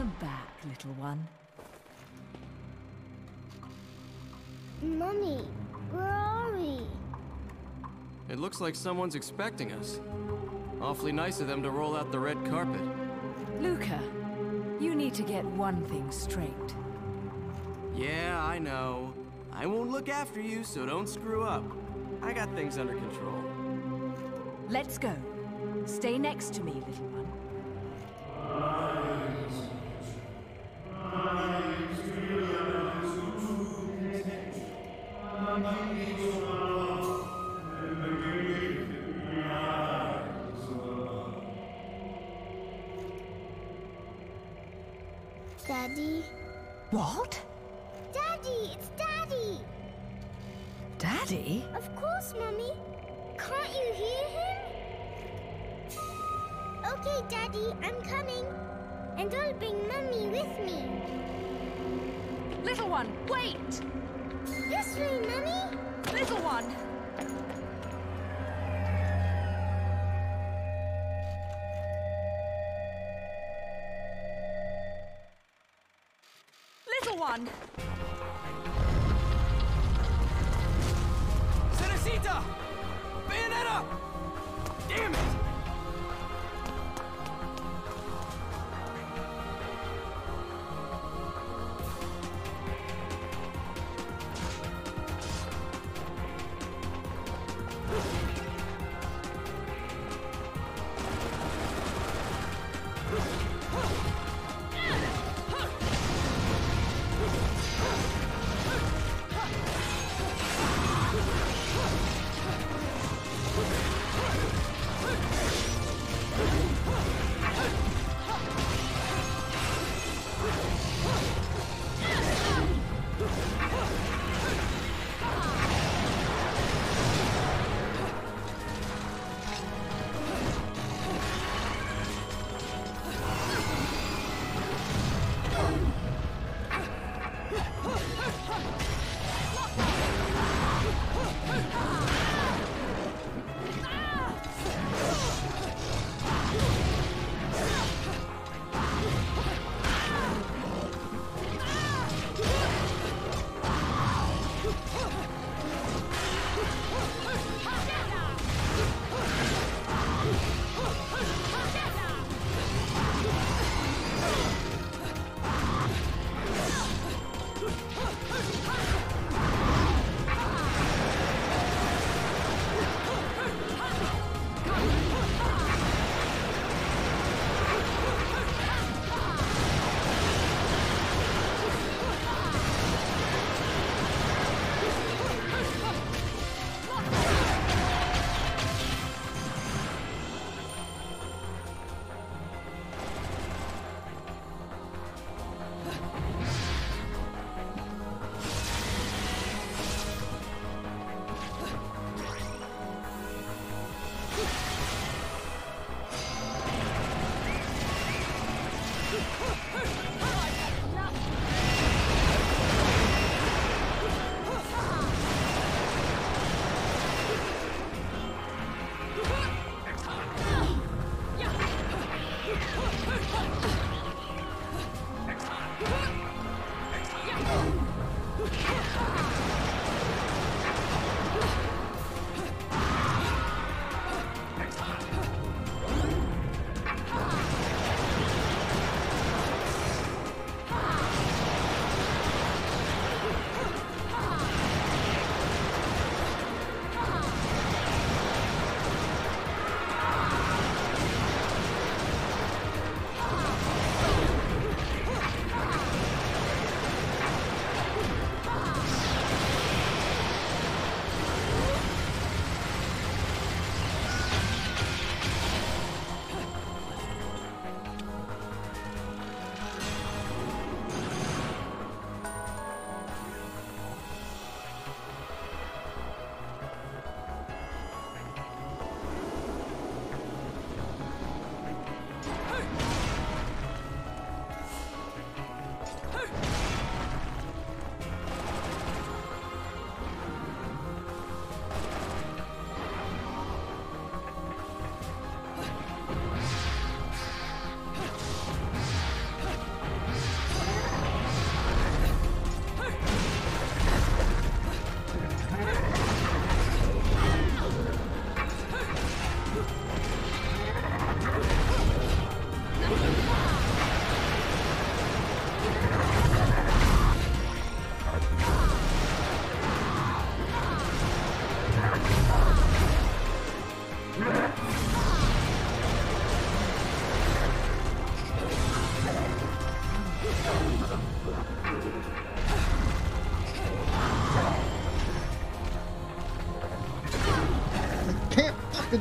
Welcome back, little one. Mummy, where are we? It looks like someone's expecting us. Awfully nice of them to roll out the red carpet. Luka, you need to get one thing straight. Yeah, I know. I won't look after you, so don't screw up. I got things under control. Let's go. Stay next to me, little one.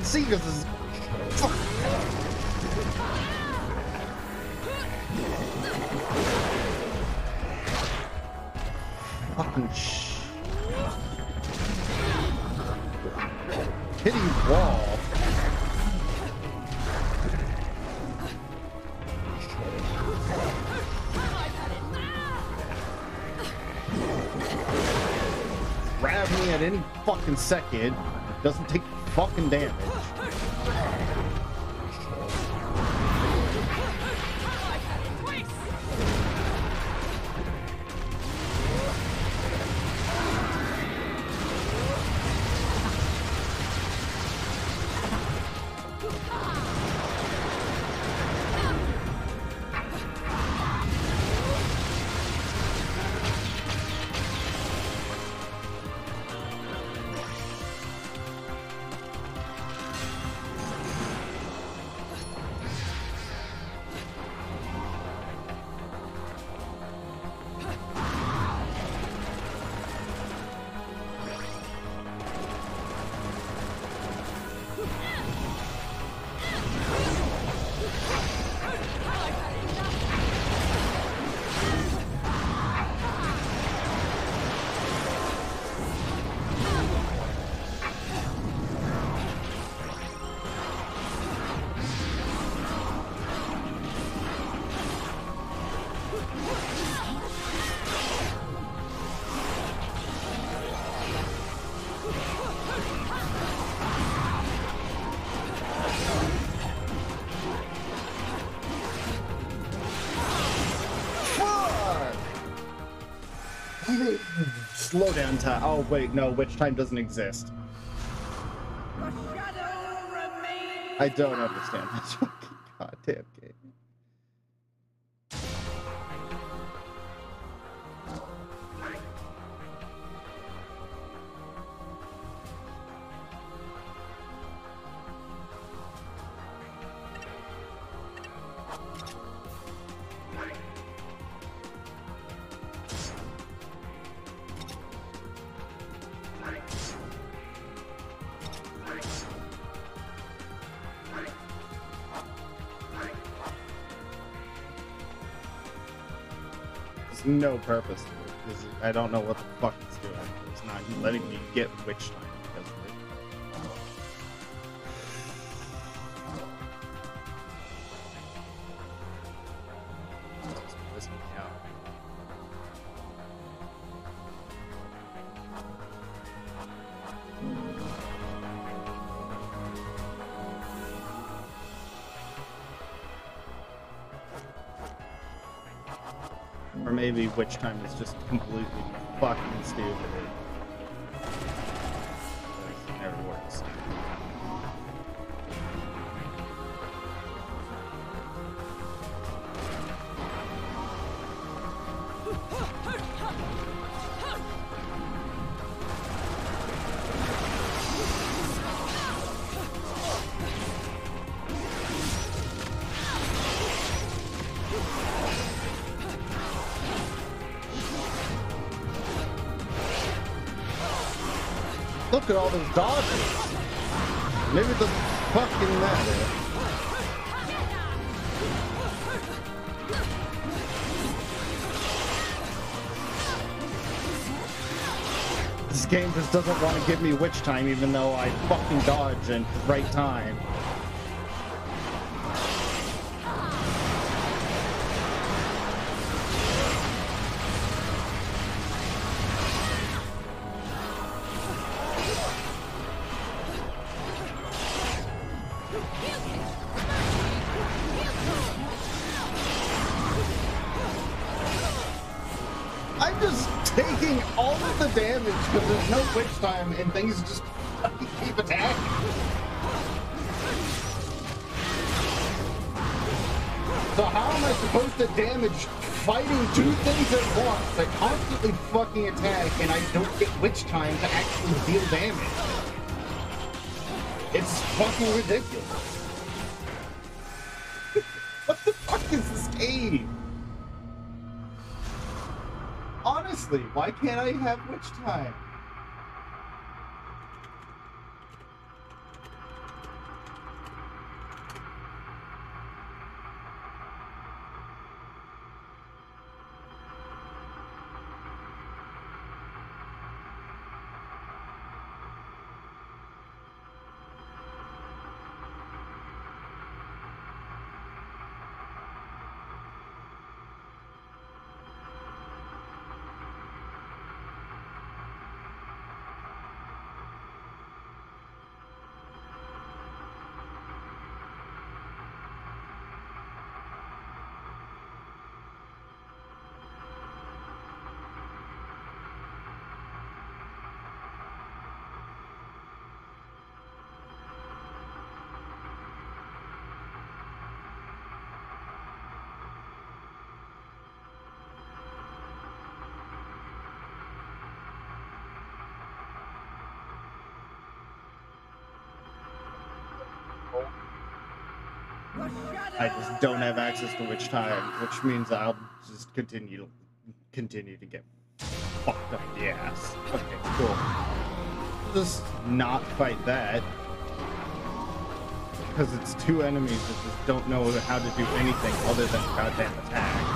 Fucking this is. Fuck. Fucking sh. Hitting wall. Grab me at any fucking second. Doesn't take fucking damage. Time. Oh wait, no, witch time doesn't exist. I don't understand Purpose is, I don't know what the fuck it's doing. It's not letting me get witch time Witch time is just completely game just doesn't want to give me witch time even though I fucking dodge in right time. Witch time to actually deal damage? It's fucking ridiculous. what the fuck is this game? Honestly, why can't I have witch time? I just don't have access to Witch Time, which means I'll just continue to continue to get fucked up the ass. Okay, cool. Just not fight that. Because it's two enemies that just don't know how to do anything other than goddamn attack.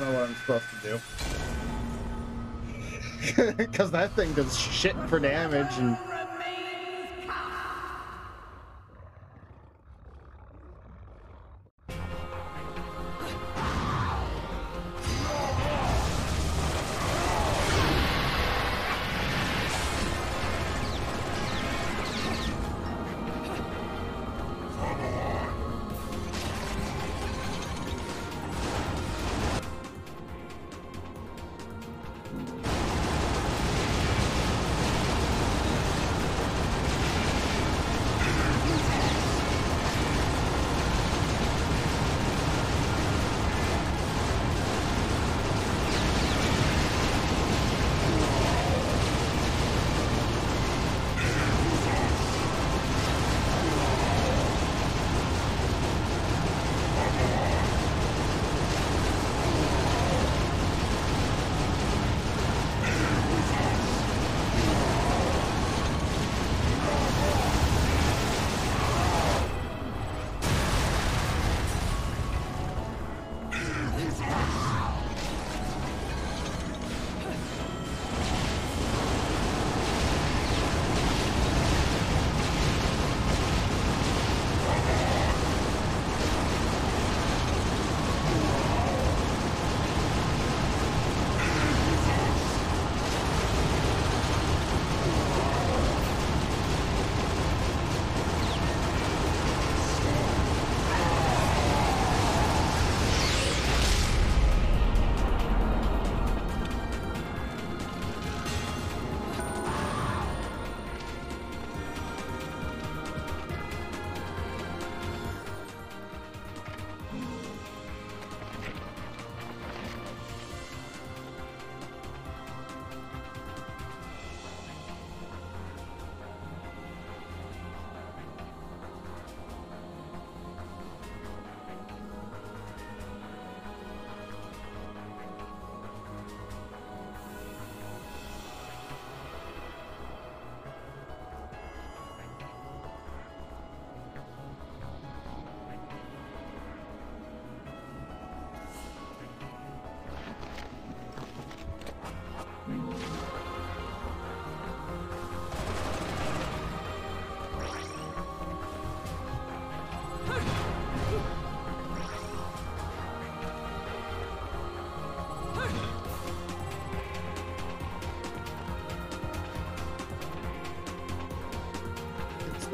Don't know what I'm supposed to do. Because that thing does shit for damage and.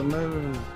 The moon.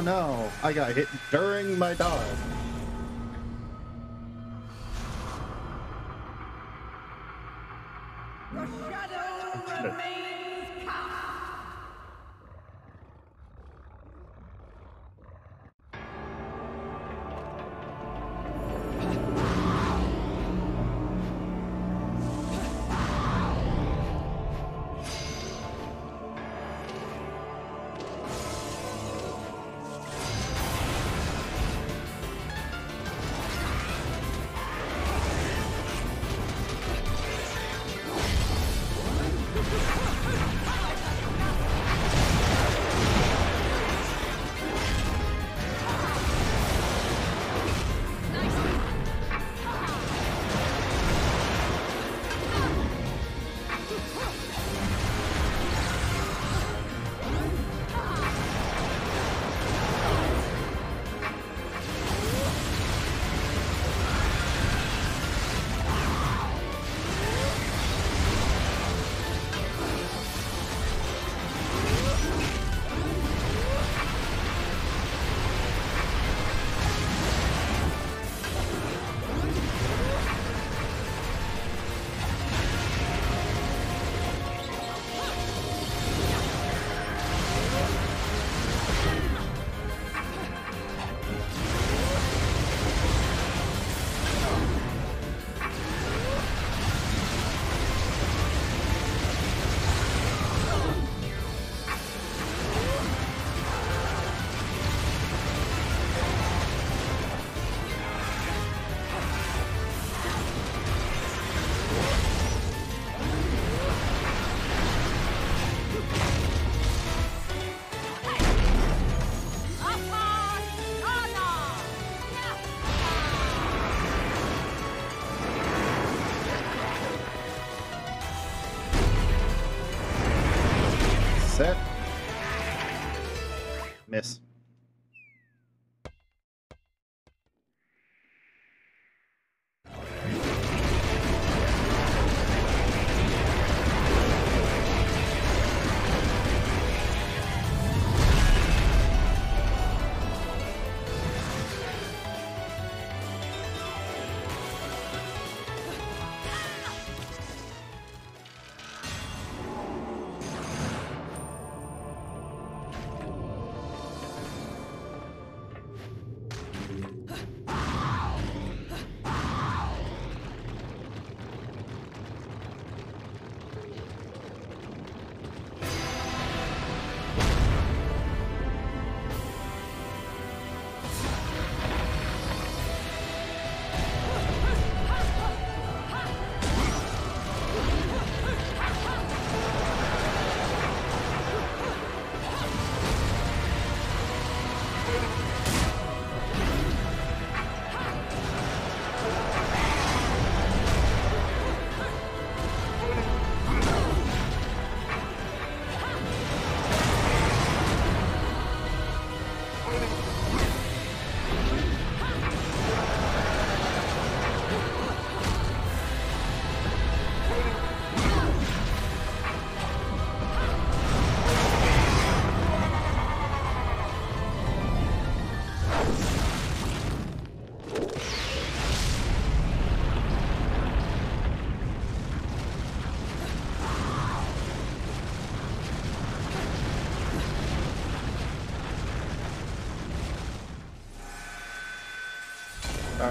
No, I got hit during my dodge.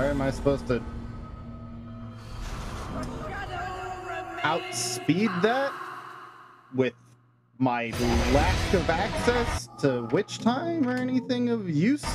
Or am I supposed to outspeed that with my lack of access to witch time or anything of use?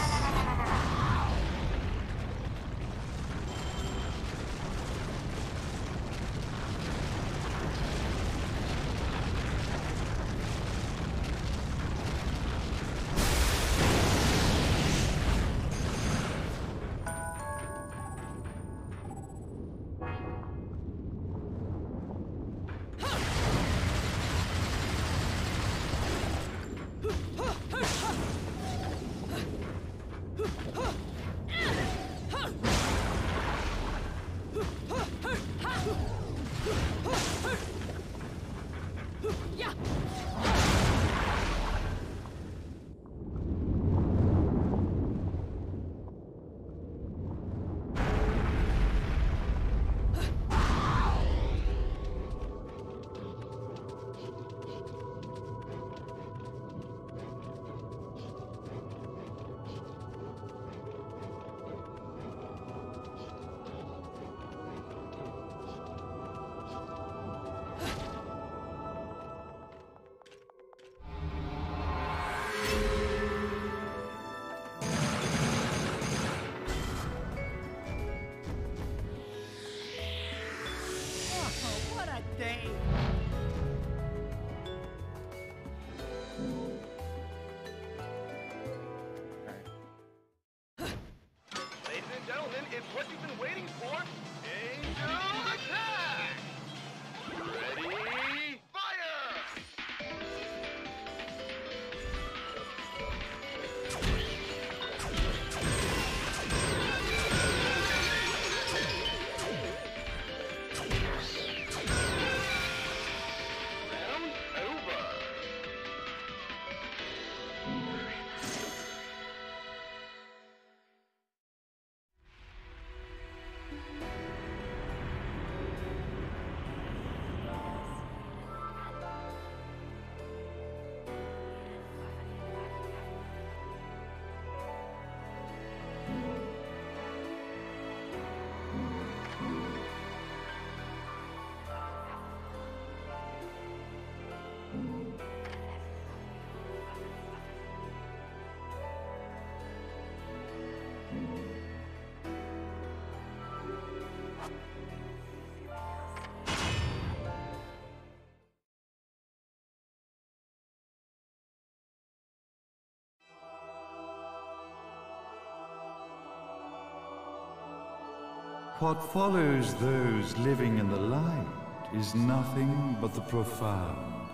What follows those living in the light is nothing but the profound,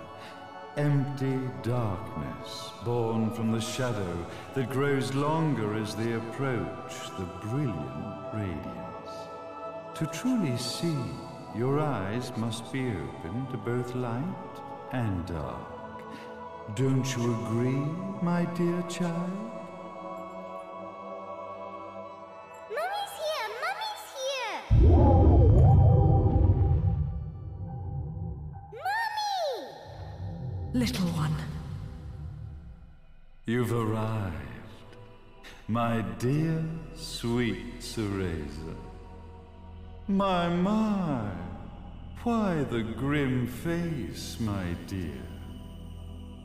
empty darkness born from the shadow that grows longer as they approach the brilliant radiance. To truly see, your eyes must be open to both light and dark. Don't you agree, my dear child? Dear, sweet Cereza. My, my, why the grim face, my dear?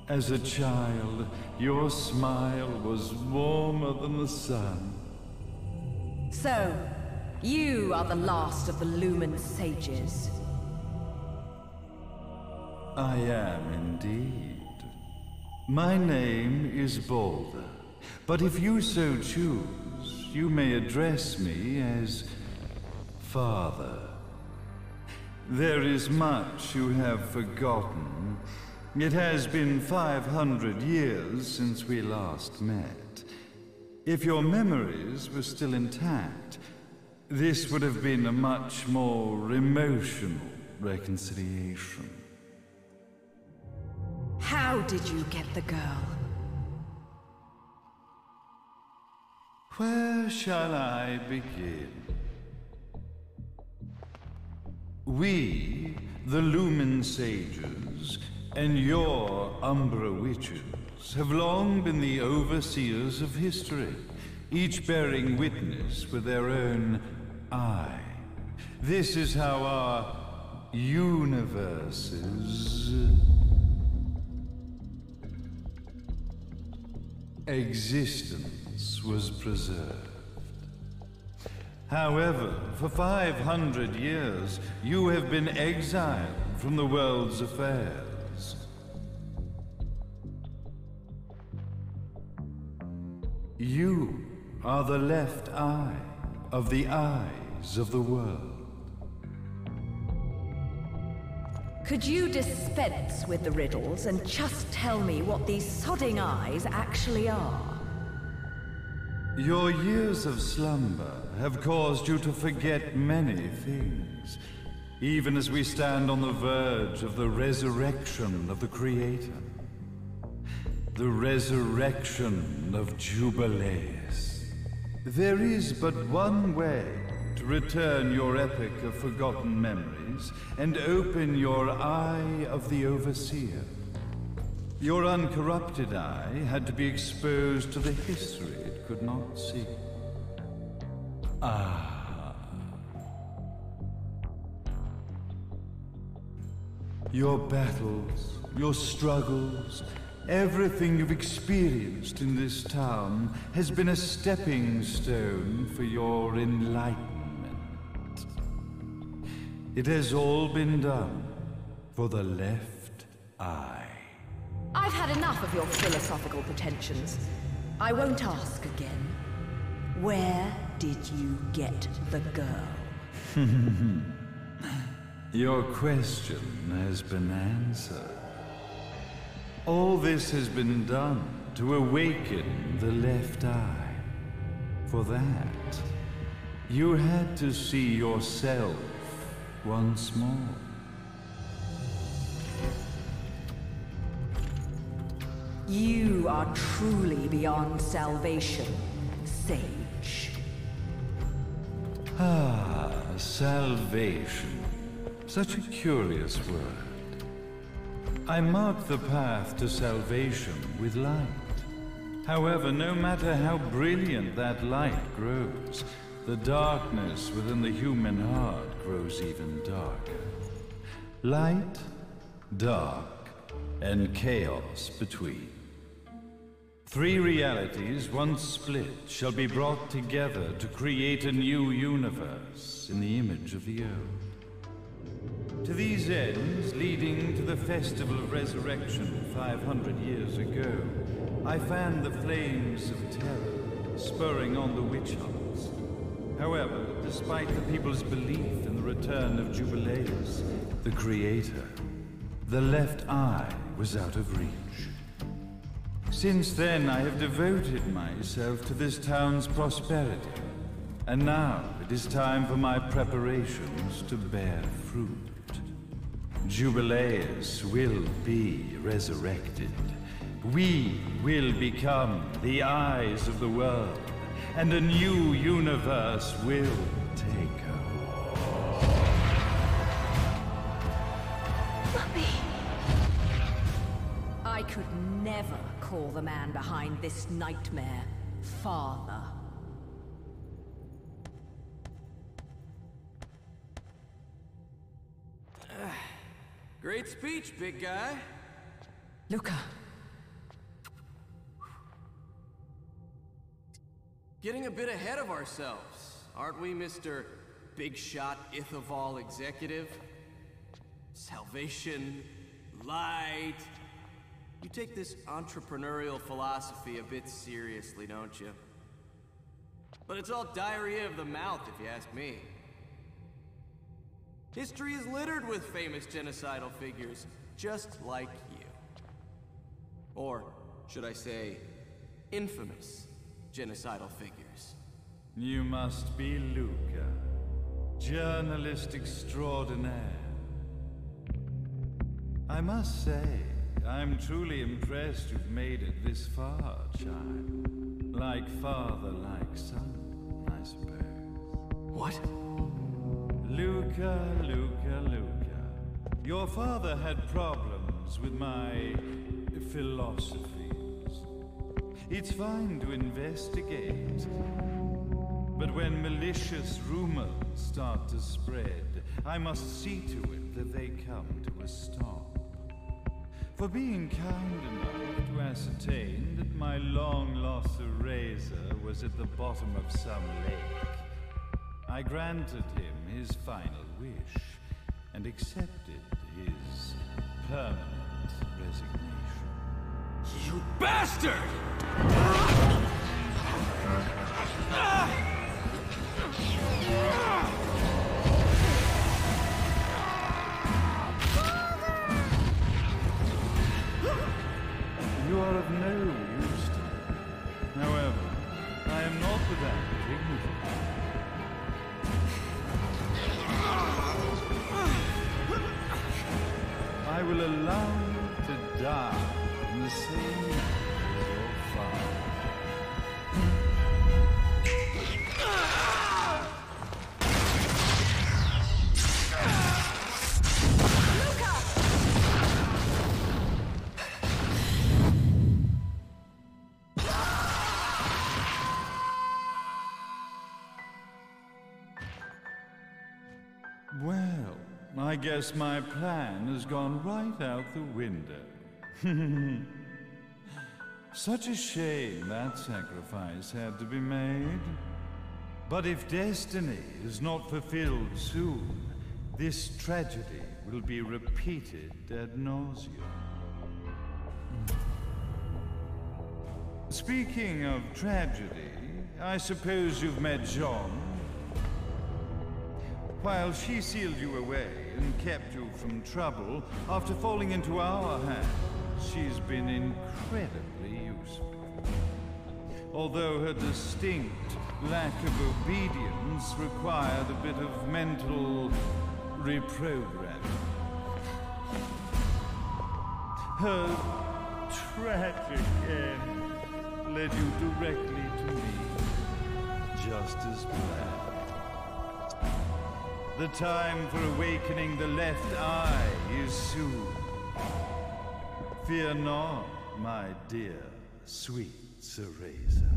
As a child, your smile was warmer than the sun. So, you are the last of the Lumen sages. I am indeed. My name is Balder, but if you so choose, you may address me as Father. There is much you have forgotten. It has been 500 years since we last met. If your memories were still intact, this would have been a much more emotional reconciliation. How did you get the girl? Where shall I begin? We, the Lumen Sages, and your Umbra Witches, have long been the overseers of history, each bearing witness with their own eye. This is how our universes existence was preserved. However, for 500 years, you have been exiled from the world's affairs. You are the left eye of the eyes of the world. Could you dispense with the riddles and just tell me what these sodding eyes actually are? Your years of slumber have caused you to forget many things, even as we stand on the verge of the resurrection of the Creator. The resurrection of Jubileus. There is but one way to return your epic of forgotten memories and open your eye of the Overseer. Your uncorrupted eye had to be exposed to the history could not see. Ah. Your battles, your struggles, everything you've experienced in this town has been a stepping stone for your enlightenment. It has all been done for the left eye. I've had enough of your philosophical pretensions. I won't ask again. Where did you get the girl? Your question has been answered. All this has been done to awaken the left eye. For that, you had to see yourself once more. You are truly beyond salvation, sage. Ah, salvation. Such a curious word. I mark the path to salvation with light. However, no matter how brilliant that light grows, the darkness within the human heart grows even darker. Light, dark, and chaos between. Three realities, once split, shall be brought together to create a new universe in the image of the old. To these ends, leading to the Festival of Resurrection 500 years ago, I fanned the flames of terror, spurring on the witch hunts. However, despite the people's belief in the return of Jubileus, the creator, the left eye was out of reach. Since then, I have devoted myself to this town's prosperity. And now it is time for my preparations to bear fruit. Jubileus will be resurrected. We will become the eyes of the world, and a new universe will take call the man behind this nightmare father. Great speech, big guy. Luka, Getting a bit ahead of ourselves, aren't we, Mr. Big Shot Ithavoll Executive? Salvation, light. You take this entrepreneurial philosophy a bit seriously, don't you? But it's all diarrhea of the mouth, if you ask me. History is littered with famous genocidal figures, just like you. Or, should I say, infamous genocidal figures. You must be Luka, journalist extraordinaire. I must say, I'm truly impressed you've made it this far, child. Like father, like son, I suppose. What? Luka, Luka, Luka. Your father had problems with my philosophies. It's fine to investigate. But when malicious rumors start to spread, I must see to it that they come to a stop. For being kind enough to ascertain that my long-lost Cereza was at the bottom of some lake, I granted him his final wish and accepted his permanent resignation. You bastard! You are of no use to me. However, I am not without dignity. I will allow you to die in the same as your father. I guess my plan has gone right out the window. Such a shame that sacrifice had to be made. But if destiny is not fulfilled soon, this tragedy will be repeated ad nauseum. Speaking of tragedy, I suppose you've met Jeanne. While she sealed you away and kept you from trouble, after falling into our hands, she's been incredibly useful. Although her distinct lack of obedience required a bit of mental reprogramming. Her tragic end led you directly to me, just as planned. The time for awakening the left eye is soon. Fear not, my dear, sweet Cereza.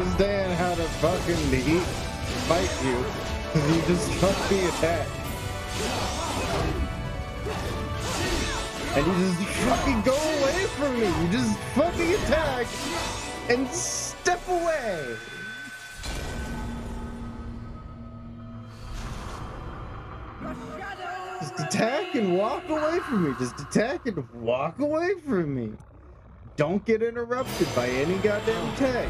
Understand how to fucking eat, fight you. Cause you just fucking attack. And you just fucking go away from me. You just fucking attack. and step away. Just attack and walk away from me. Just attack and walk away from me. Don't get interrupted by any goddamn attack.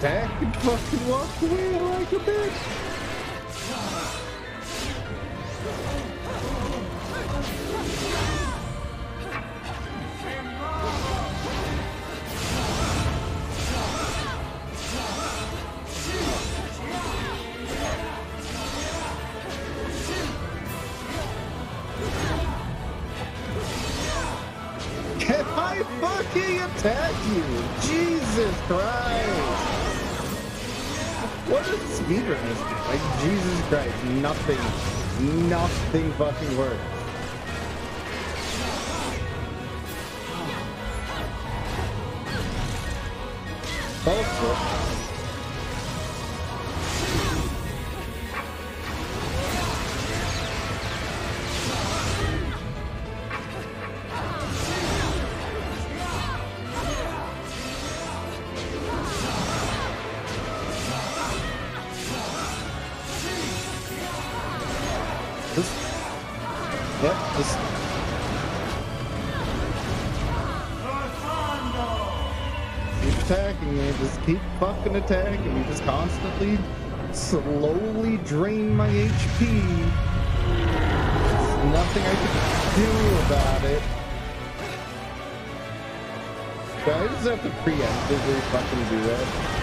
Attack and fucking walk away like a bitch. pessoa. Attacking me, just constantly, slowly drain my HP. There's nothing I can do about it. Do I just have to preemptively fucking do that?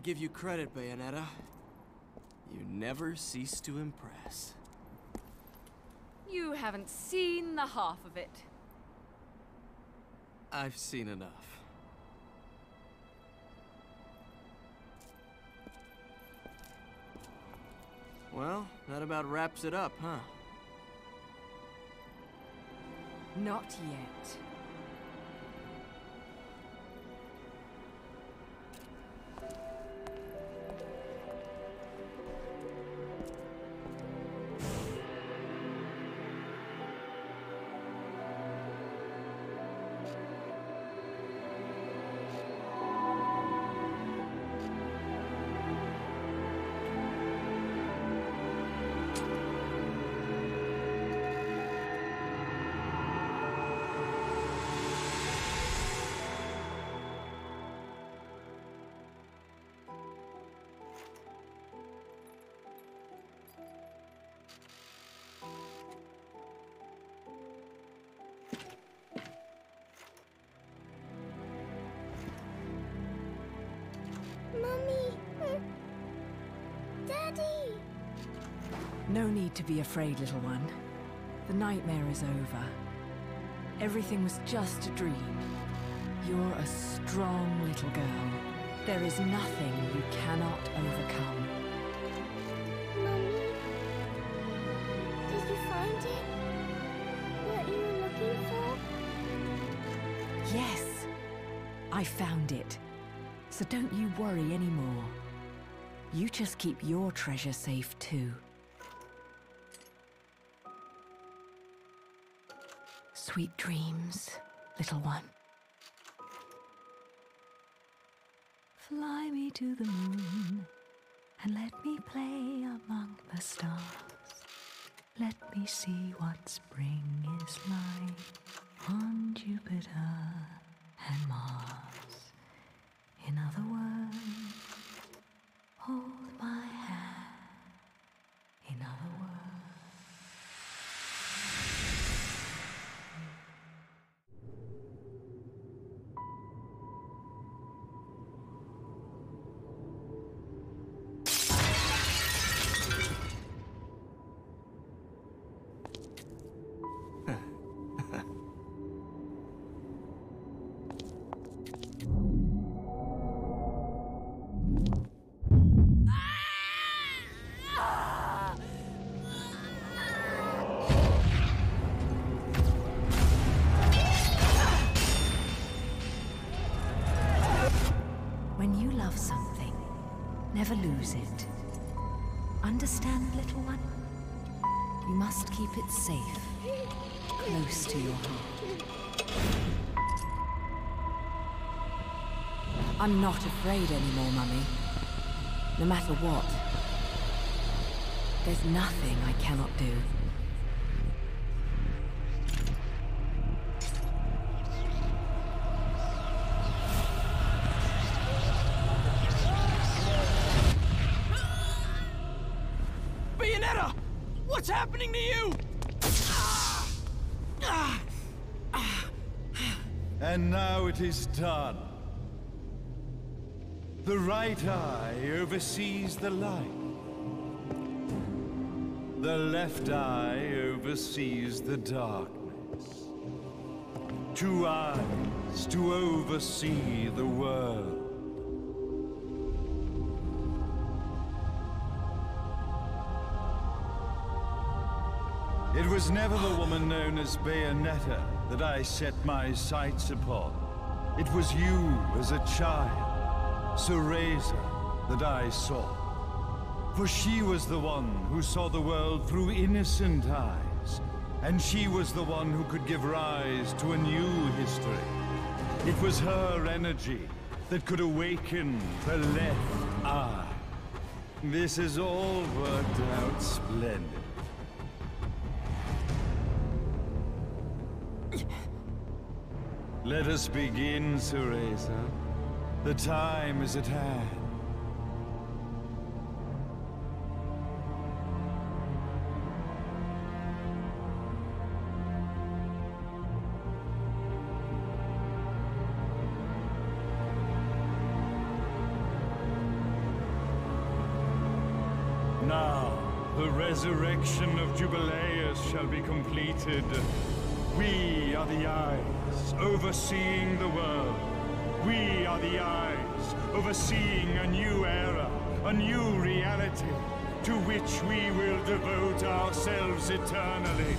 I've got to give you credit, Bayonetta. You never cease to impress. You haven't seen the half of it. I've seen enough. Well, that about wraps it up, huh? Not yet. No need to be afraid, little one. The nightmare is over. Everything was just a dream. You're a strong little girl. There is nothing you cannot overcome. Mommy, did you find it? What you were looking for? Yes, I found it. So don't you worry anymore. You just keep your treasure safe too. Sweet dreams, little one. Fly me to the moon and let me play among the stars. Let me see what spring is like on Jupiter and Mars. In other words, hold my I'm not afraid anymore, Mummy. No matter what. There's nothing I cannot do. Oversees the light. The left eye oversees the darkness. Two eyes to oversee the world. It was never the woman known as Bayonetta that I set my sights upon. It was you as a child, Cereza, that I saw. For she was the one who saw the world through innocent eyes, and she was the one who could give rise to a new history. It was her energy that could awaken the left eye. This has all worked out splendid. Let us begin, Cereza. The time is at hand. Resurrection of Jubileus shall be completed. We are the eyes overseeing the world. We are the eyes overseeing a new era, a new reality, to which we will devote ourselves eternally.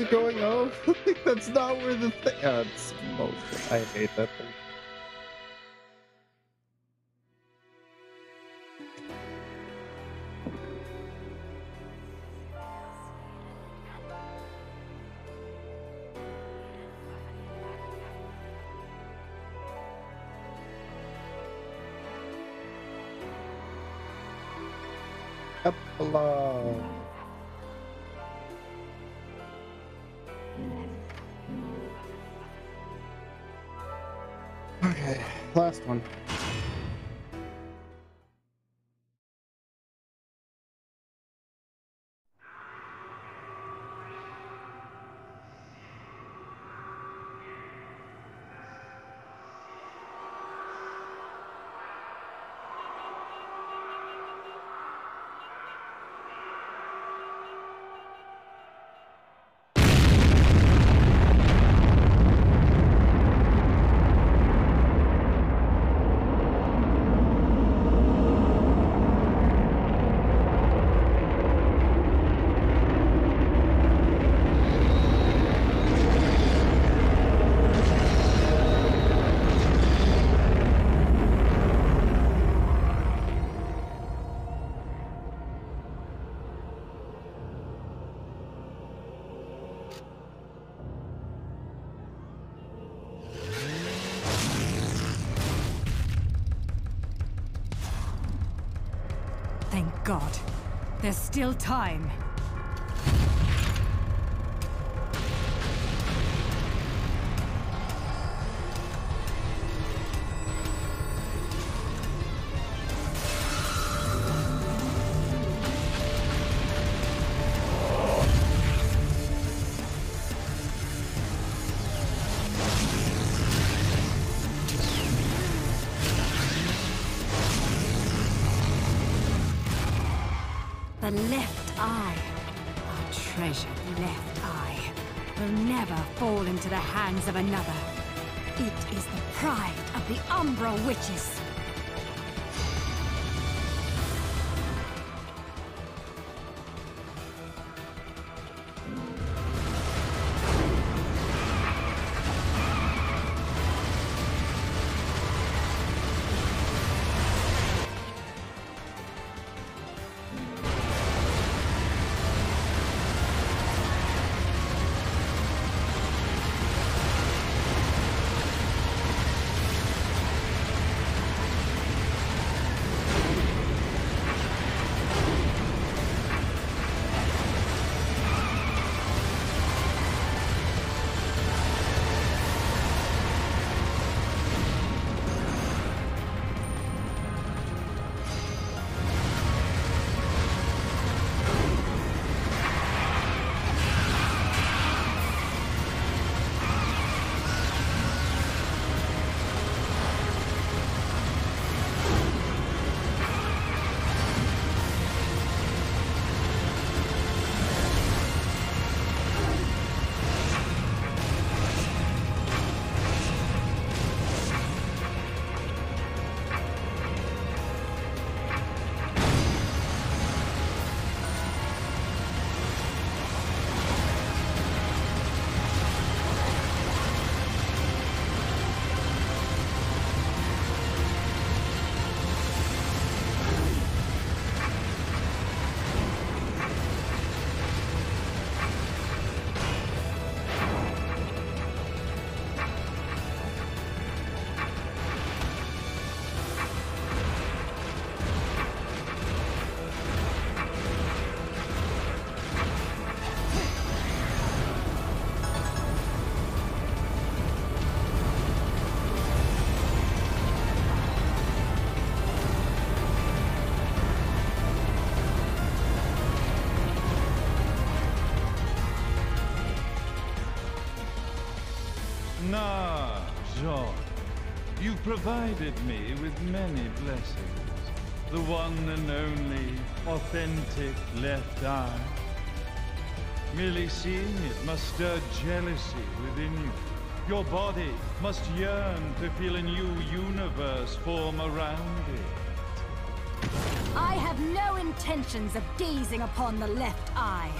It going off? That's not where the thing. Oh, ah, smoke. I hate that There's still time. Hands of another. It is the pride of the Umbra Witches. Provided me with many blessings. The one and only authentic left eye. Merely seeing it must stir jealousy within you. Your body must yearn to feel a new universe form around it. I have no intentions of gazing upon the left eye.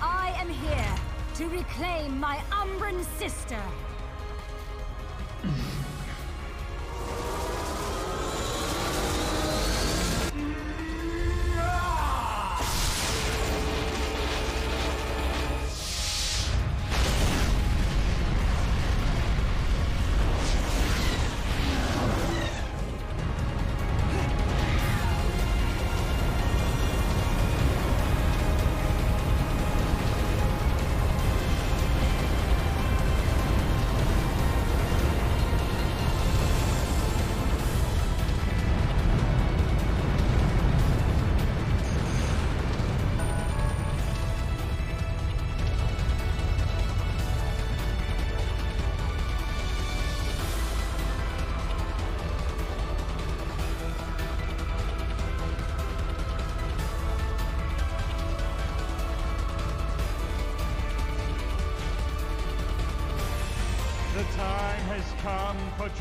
I am here to reclaim my Umbran sister.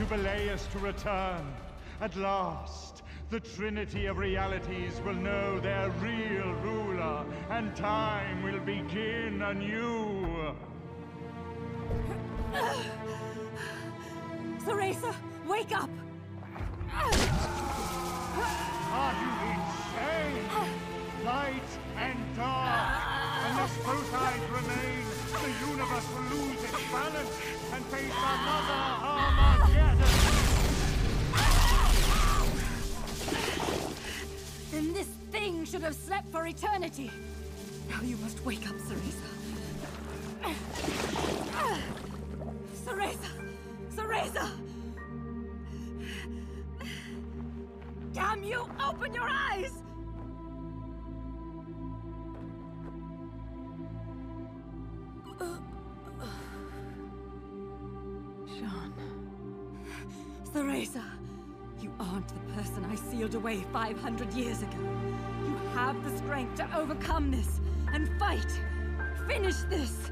Jubileus to return. At last, the Trinity of Realities will know their real ruler, and time will begin anew. Theresa, wake up! The universe will lose its balance and face another Armageddon. Then this thing should have slept for eternity. Now you must wake up, Theresa. Theresa! Theresa! Damn you! Open your eyes! Jeanne. Theresa! You aren't the person I sealed away 500 years ago. You have the strength to overcome this and fight. Finish this!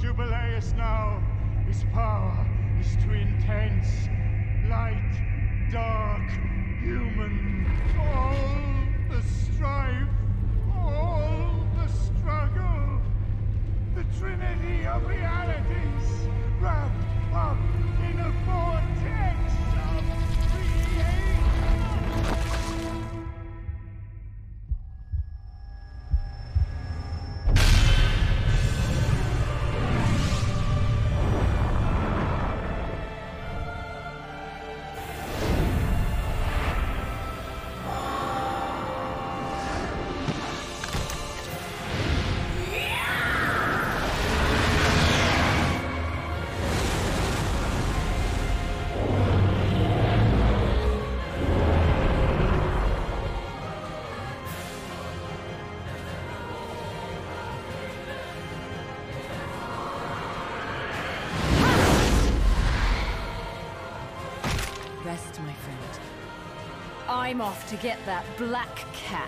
Jubileus now. His power is too intense. Light, dark, human. All the strife, all the struggle. The trinity of realities wrapped up in a vortex off to get that black cat.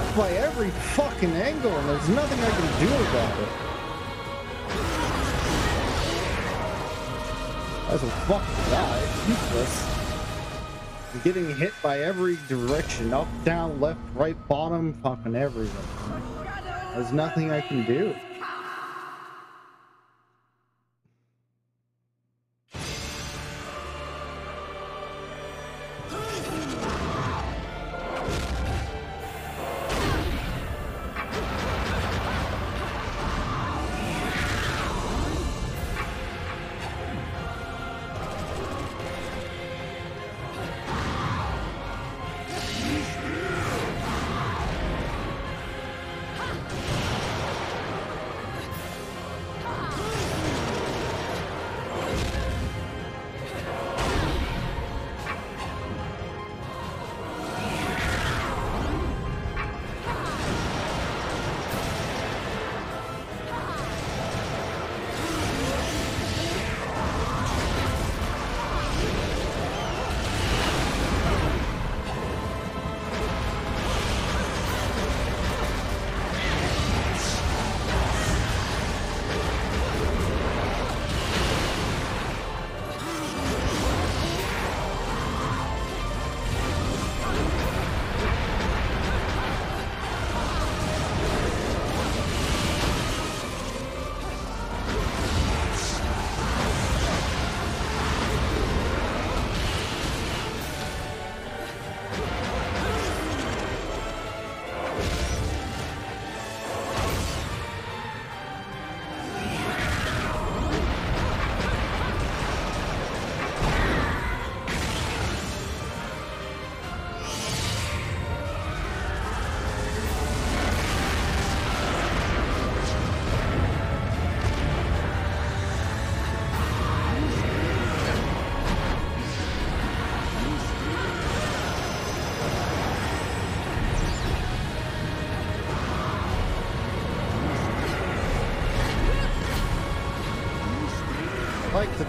Hit by every fucking angle, and there's nothing I can do about it. As a fucking die. Useless. I'm getting hit by every direction. Up, down, left, right, bottom, fucking everything. There's nothing I can do.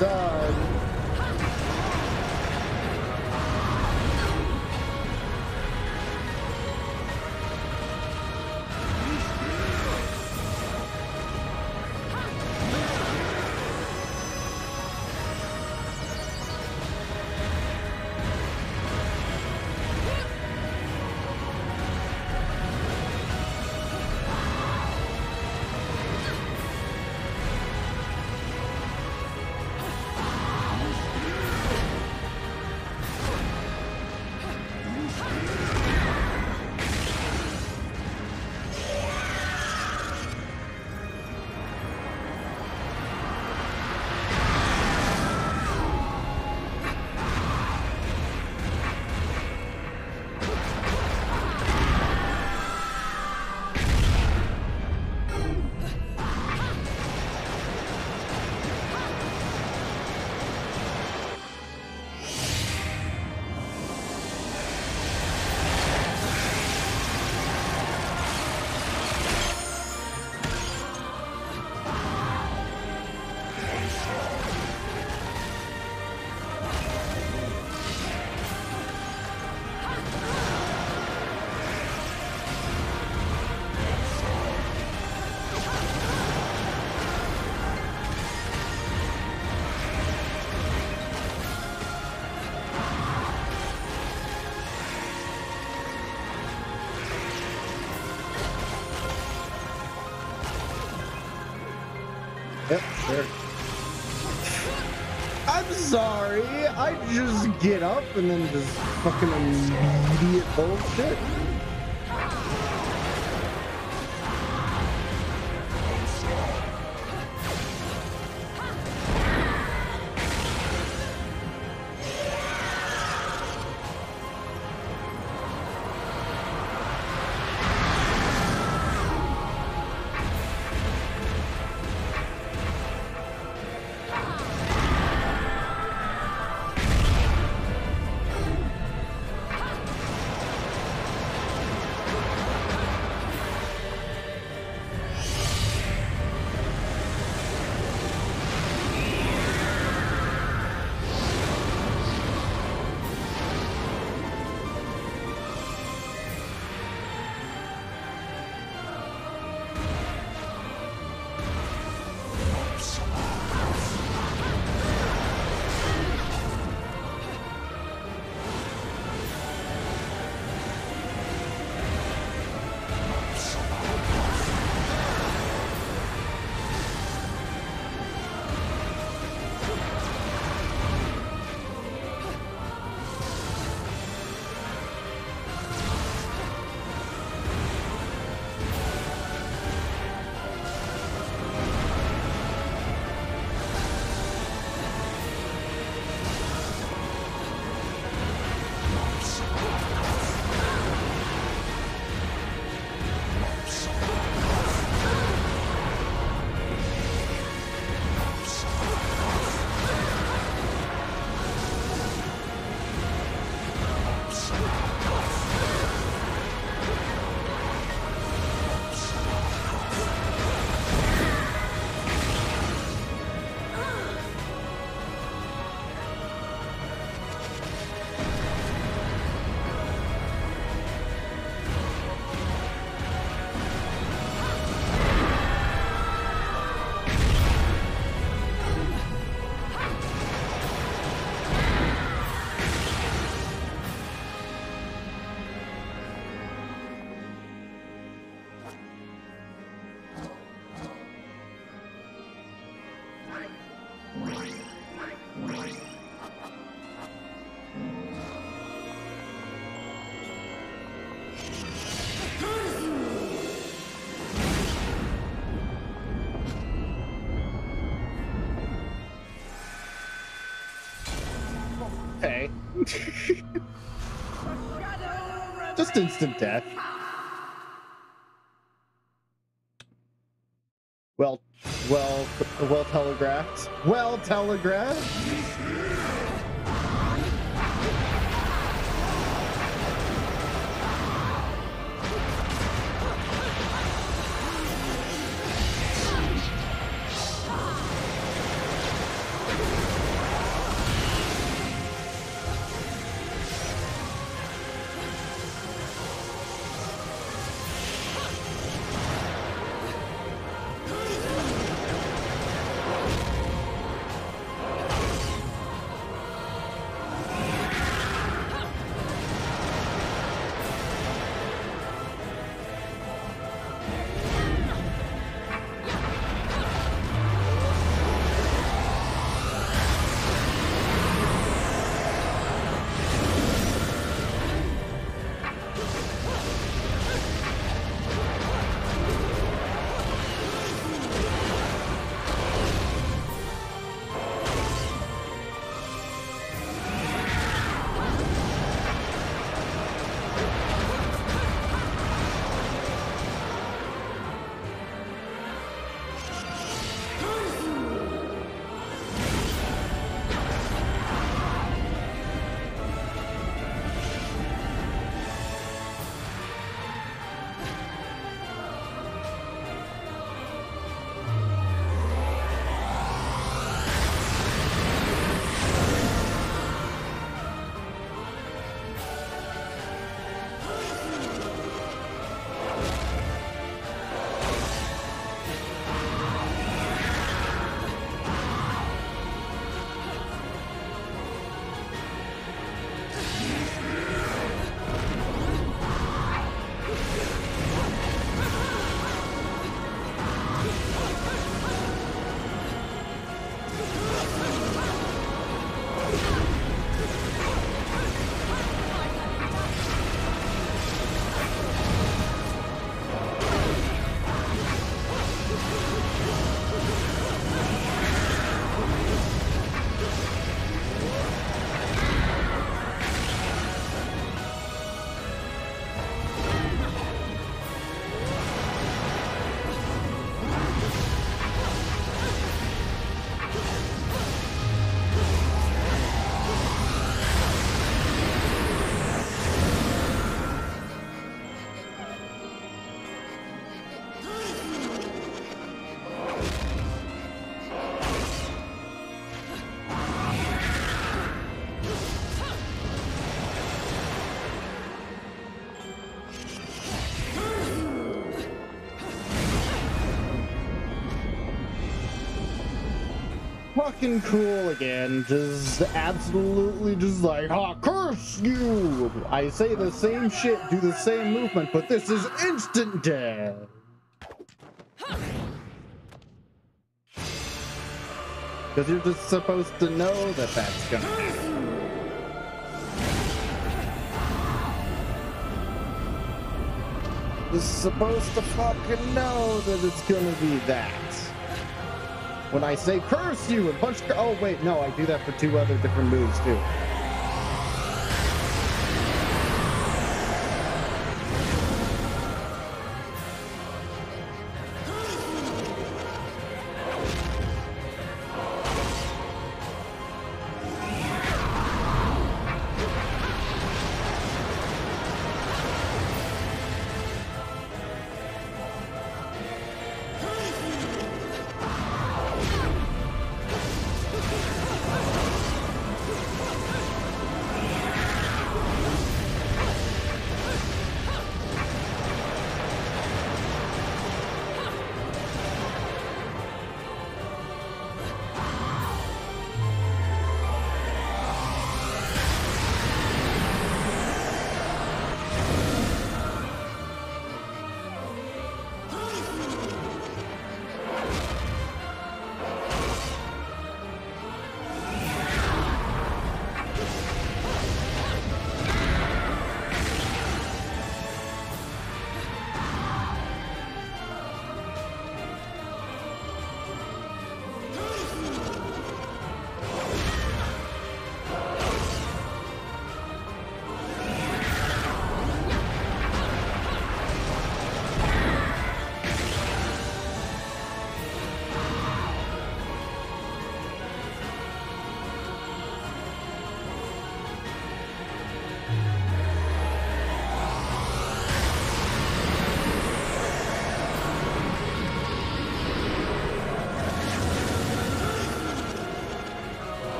Like I just get up and then just fucking immediate bullshit. Just instant death. Well, well, well telegraphed. Well telegraphed. Fucking cool again. Just absolutely just like, ah, curse you! I say the same shit, do the same movement, but this is instant death. Because you're just supposed to know that that's gonna happen. You're supposed to fucking know that it's gonna be that. When I say curse you and punch. Oh wait, no, I do that for two other different moves too.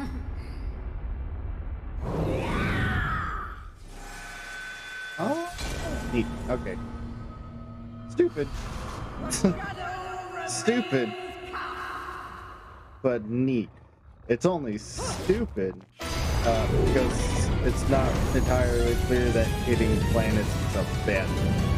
oh, neat. Okay. Stupid. stupid. But neat. It's only stupid uh, because it's not entirely clear that hitting planets is a bad thing.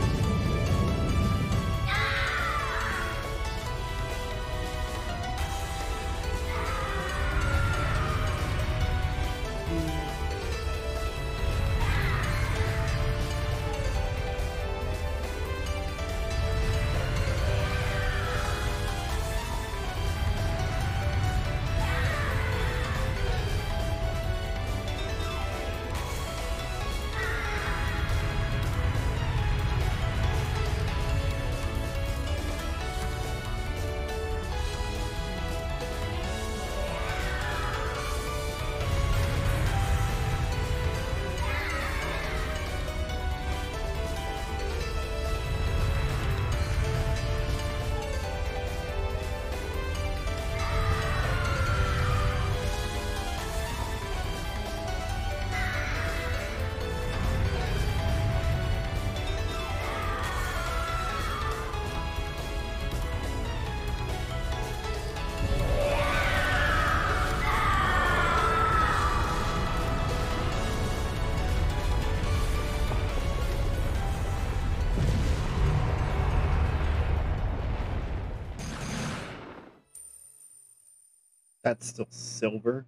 Silver.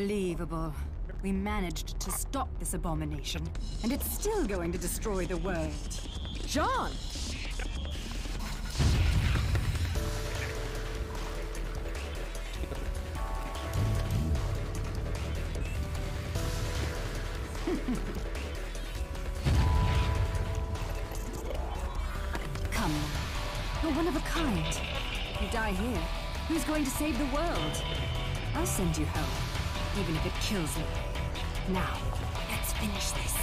Unbelievable. We managed to stop this abomination, and it's still going to destroy the world. Jeanne! Come. You're one of a kind. You die here. Who's going to save the world? I'll send you home, even if it kills me. Now, let's finish this.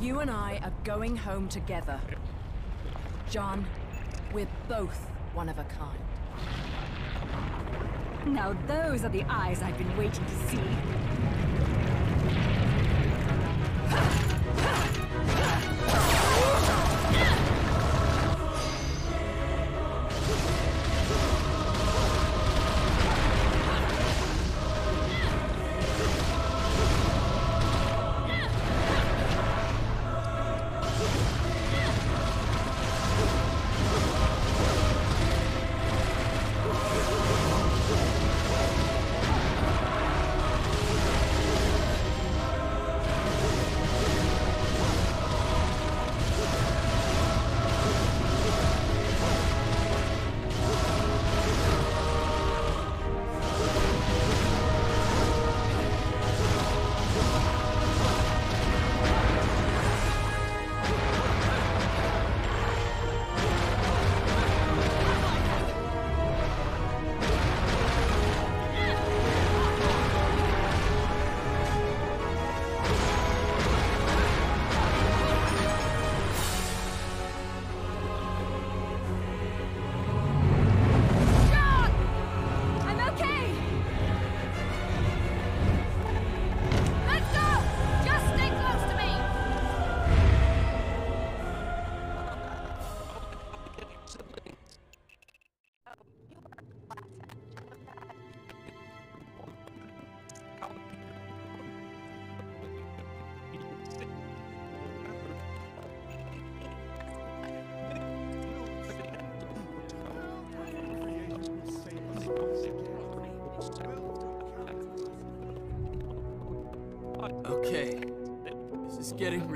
You and I are going home together. Jeanne, we're both one of a kind. Now those are the eyes I've been waiting to see.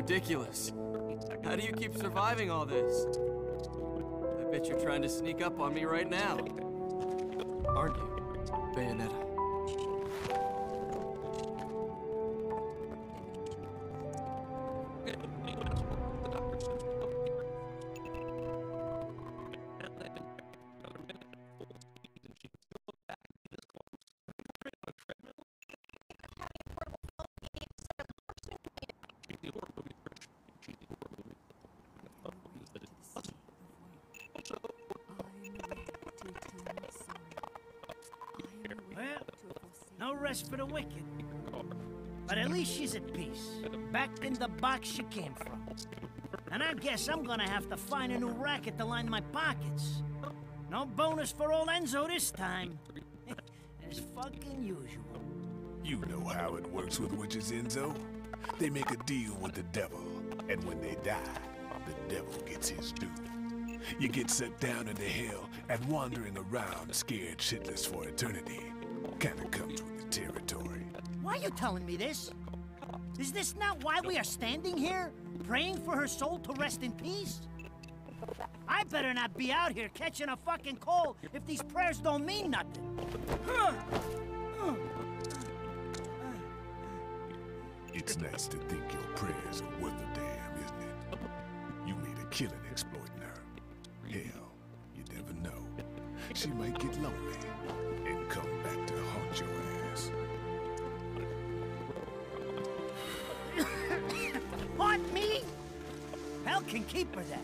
Ridiculous. How do you keep surviving all this? I bet you're trying to sneak up on me right now. Rest for the wicked. But at least she's at peace. Back in the box she came from. And I guess I'm gonna have to find a new racket to line my pockets. No bonus for old Enzo this time. As fucking usual. You know how it works with witches, Enzo. They make a deal with the devil, and when they die, the devil gets his due. You get sent down into hell and wandering around scared shitless for eternity. Kinda comes with the territory. Why are you telling me this? Is this not why we are standing here? Praying for her soul to rest in peace? I better not be out here catching a fucking cold if these prayers don't mean nothing. It's nice to think your prayers are worth a damn, isn't it? You made a killing exploiting her. Hell, you never know. She might get lonely and come back to haunt your ass. Haunt me? Hell can keep her then.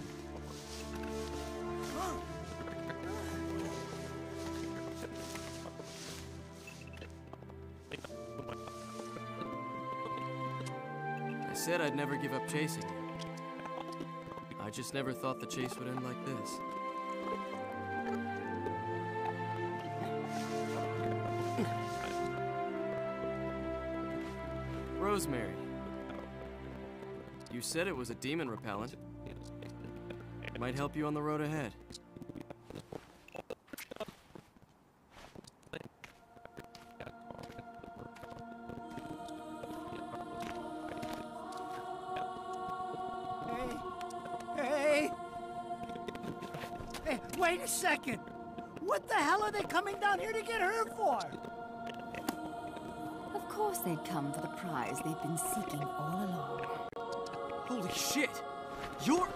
I said I'd never give up chasing you. I just never thought the chase would end like this. Rosemary. You said it was a demon repellent. Might help you on the road ahead. They'd come for the prize they've been seeking all along. Holy shit! You're.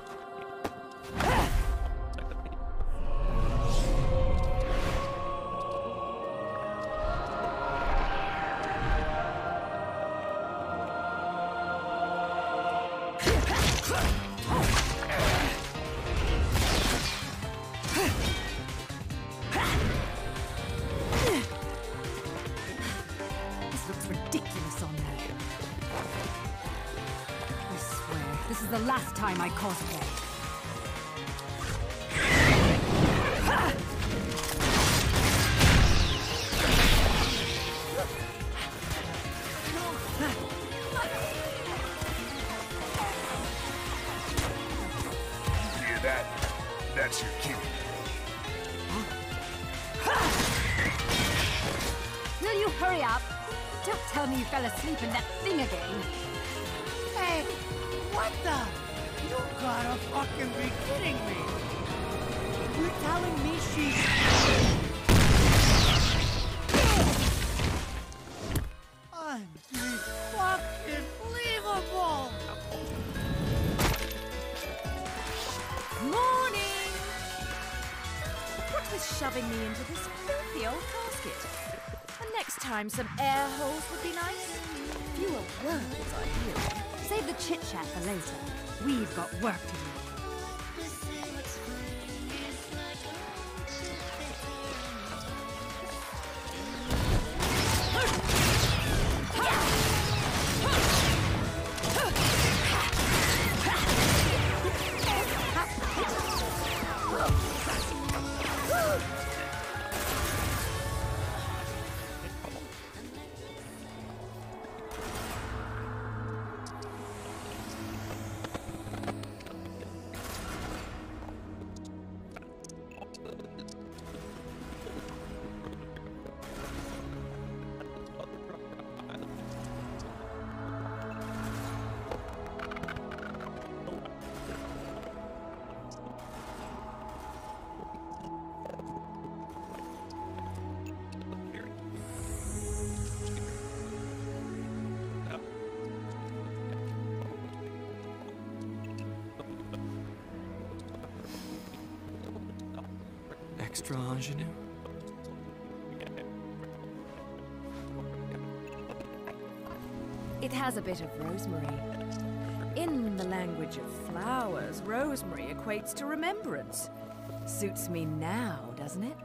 Time, some air holes would be nice. Fewer words, ideally. Save the chit chat for later. We've got work to ingenue? It has a bit of rosemary. In the language of flowers, rosemary equates to remembrance. Suits me now, doesn't it?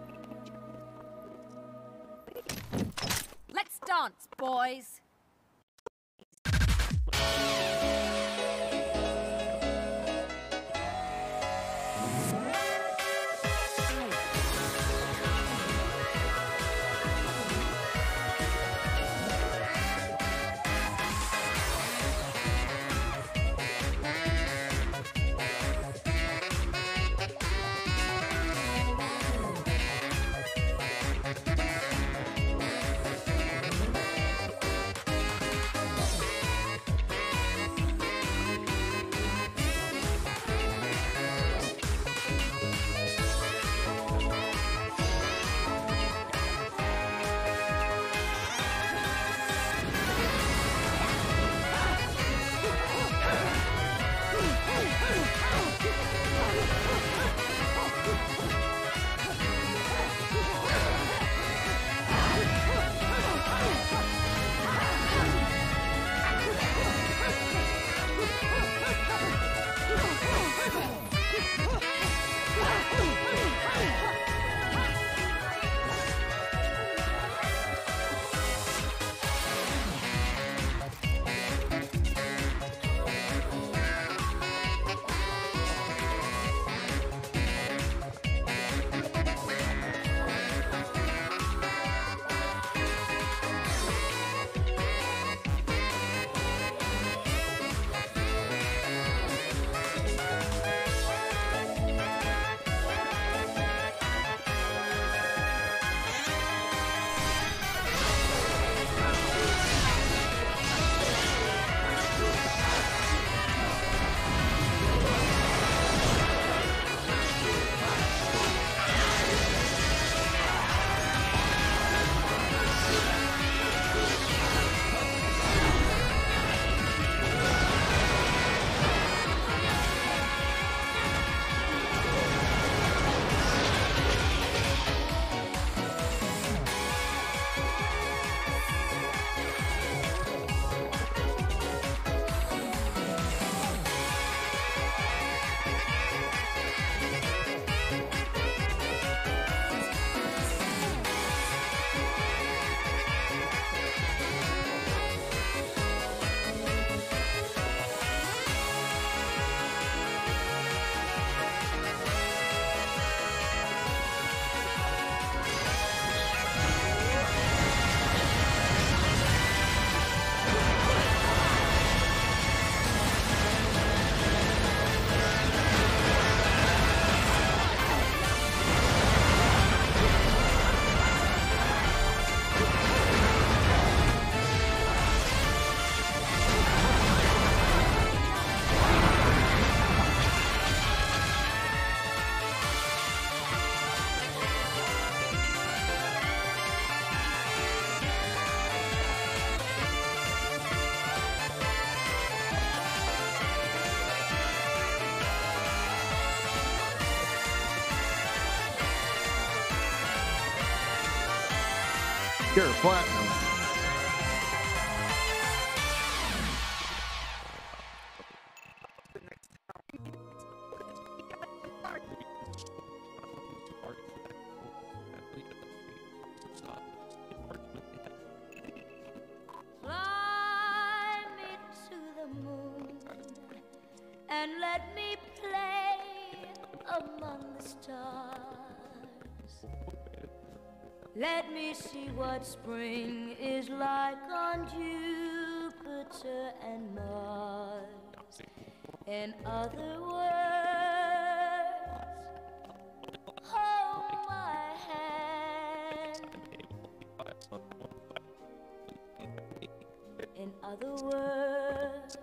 Pure platinum. Fly me to the moon and let me play among the stars. Let me see what spring is like on Jupiter and Mars. In other words, hold my hand. In other words,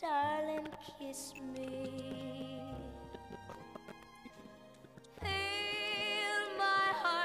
darling, kiss me.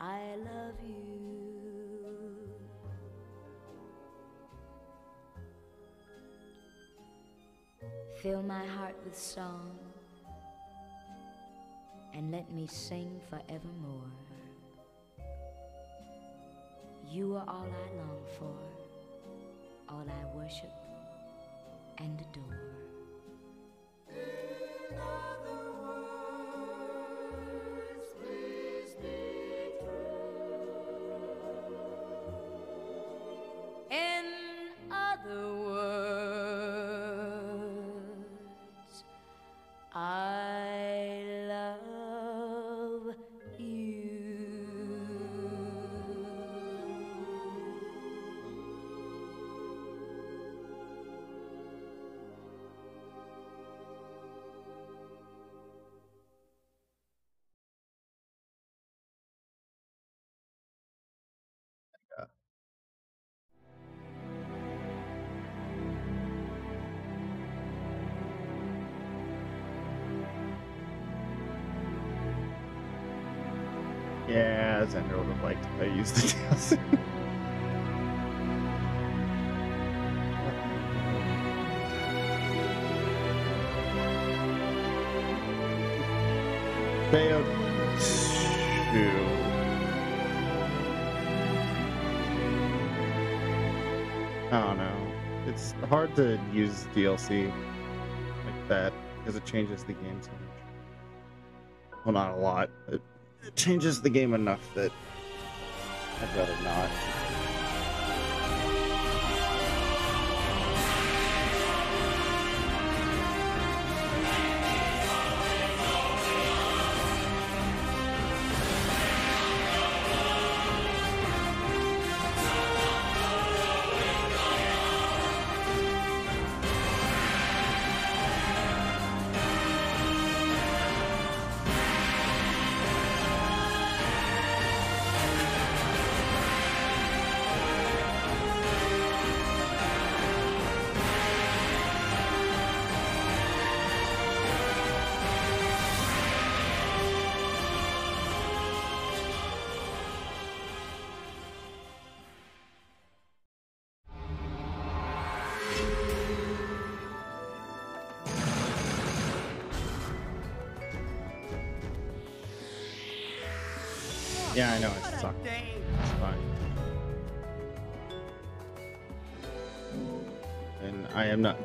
I love you. Fill my heart with song and let me sing forevermore. You are all I long for, all I worship and adore. In other words, I Yeah, Zender would have liked if I used the DLC. Bayo 2. I don't know. It's hard to use DLC like that because it changes the game so much. Well, not a lot, but it changes the game enough that I'd rather not.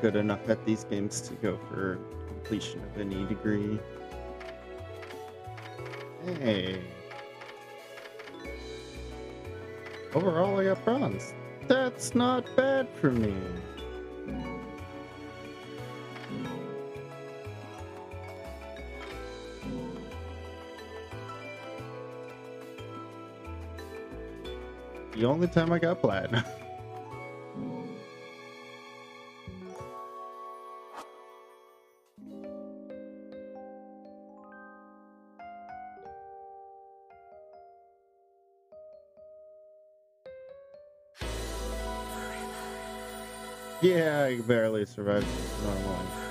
Good enough at these games to go for completion of any degree. Hey. Overall, I got bronze. That's not bad for me. The only time I got platinum. survived normally.